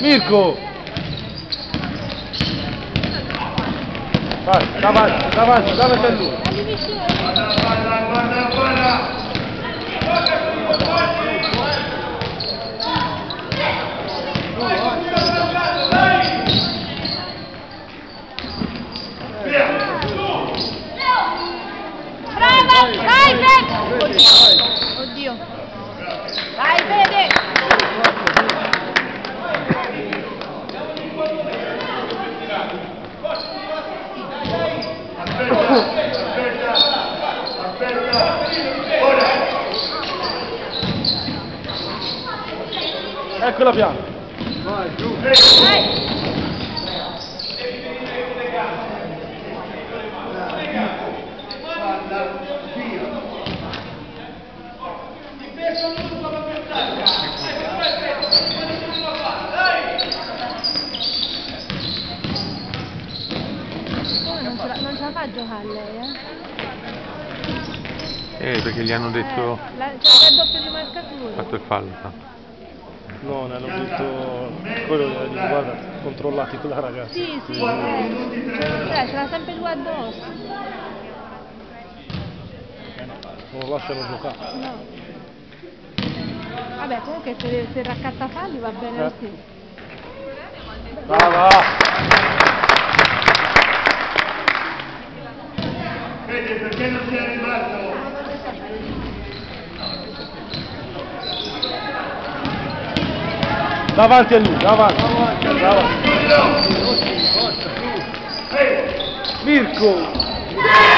Mirko! Vai, davanti, davanti, davanti a lui. Vai, Fede! Oddio. Vai, Fede! Eccola piano. Vai! Come non ce la, non ce la fa a giocare lei, eh? Eh, perché gli hanno detto... Eh, la, c'è il doppio di marcatura. fatto il fallo. no? Ne hanno detto quello che dice guarda, controllati quella ragazza. Sì, sì, eh. Cioè, ce l'ha sempre due addosso. Non lo lasciano giocare. No. Vabbè, comunque se, se raccatta falli va bene così. Brava! Vedi perché non sei arrivato? Davanti a lui, davanti. davanti. Mirko!